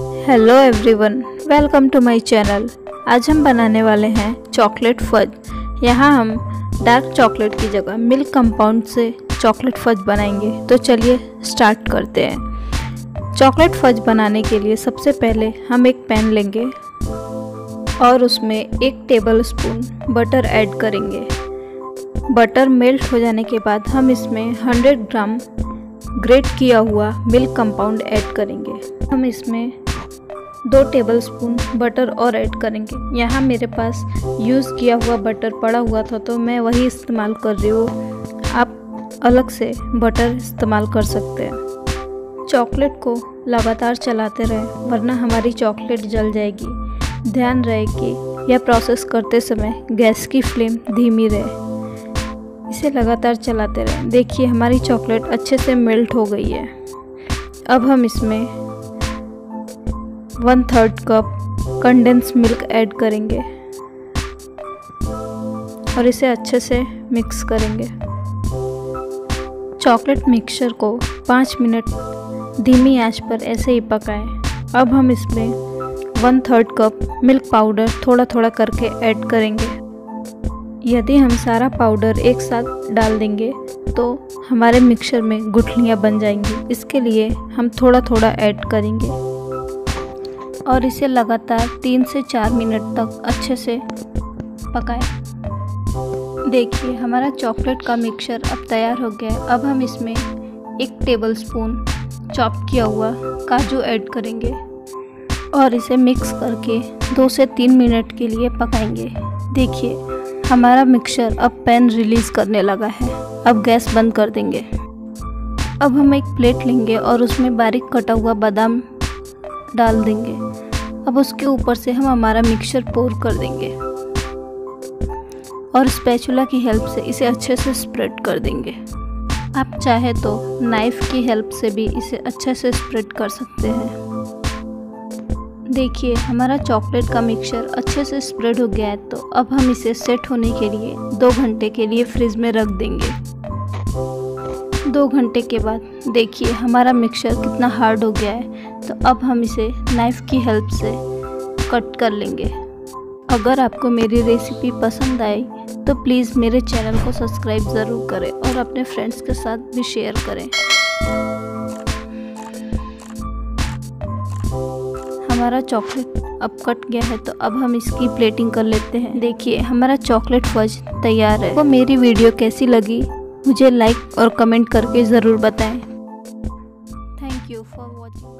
Hello everyone welcome to my channel आज हम बनाने वाले हैं चॉकलेट फज यहाँ हम डार्क चॉकलेट की जगह मिल्क कंपाउंड से चॉकलेट फज बनाएँगे। तो चलिए स्टार्ट करते हैं। चॉकलेट फज बनाने के लिए सबसे पहले हम एक पैन लेंगे और उसमें एक टेबल स्पून बटर ऐड करेंगे। बटर मेल्ट हो जाने के बाद हम इसमें 100 ग्राम ग्रेट किया हुआ मिल्क कंपाउंड ऐड करेंगे। हम इसमें दो टेबलस्पून बटर और ऐड करेंगे। यहाँ मेरे पास यूज़ किया हुआ बटर पड़ा हुआ था तो मैं वही इस्तेमाल कर रही हूँ। आप अलग से बटर इस्तेमाल कर सकते हैं। चॉकलेट को लगातार चलाते रहें, वरना हमारी चॉकलेट जल जाएगी। ध्यान रहे कि यह प्रोसेस करते समय गैस की फ्लेम धीमी रहे। इसे लगातार चलाते रहें। देखिए, हमारी चॉकलेट अच्छे से मेल्ट हो गई है। अब हम इसमें one third cup condensed milk add करेंगे। और इसे अच्छे से मिक्स करेंगे। चॉकलेट मिक्सचर को पाँच मिनट धीमी आँच पर ऐसे ही पकाएँ। अब हम इसमें one third cup milk powder थोड़ा थोड़ा करके ऐड करेंगे। यदि हम सारा पाउडर एक साथ डाल देंगे तो हमारे मिक्सर में गुठलियाँ बन जाएँगी। इसके लिए हम थोड़ा थोड़ा ऐड करेंगे। और इसे लगातार तीन से चार मिनट तक अच्छे से पकाएँ। देखिए, हमारा चॉकलेट का मिक्सचर अब तैयार हो गया है। अब हम इसमें एक टेबल स्पून चॉप किया हुआ काजू ऐड करेंगे और इसे मिक्स करके दो से तीन मिनट के लिए पकाएँगे। देखिए, हमारा मिक्सचर अब पैन रिलीज़ करने लगा है। अब गैस बंद कर देंगे। अब हम एक प्लेट लेंगे और उसमें बारीक कटा हुआ बादाम डाल देंगे। अब उसके ऊपर से हम हमारा मिक्सचर पोर कर देंगे। और स्पैचुला की हेल्प से इसे अच्छे से स्प्रेड कर देंगे। आप चाहे तो नाइफ़ की हेल्प से भी इसे अच्छे से स्प्रेड कर सकते हैं। देखिए, हमारा चॉकलेट का मिक्सचर अच्छे से स्प्रेड हो गया है तो अब हम इसे सेट होने के लिए दो घंटे के लिए फ्रिज में रख देंगे। दो घंटे के बाद, देखिए, हमारा मिक्सचर कितना हार्ड हो गया है। तो अब हम इसे नाइफ़ की हेल्प से कट कर लेंगे। अगर आपको मेरी रेसिपी पसंद आई तो प्लीज़ मेरे चैनल को सब्सक्राइब ज़रूर करें और अपने फ्रेंड्स के साथ भी शेयर करें। हमारा चॉकलेट अब कट गया है तो अब हम इसकी प्लेटिंग कर लेते हैं। देखिए, हमारा चॉकलेट फज तैयार है। वो मेरी वीडियो कैसी लगी? मुझे लाइक और कमेंट करके ज़रूर बताएँ। Thank you for watching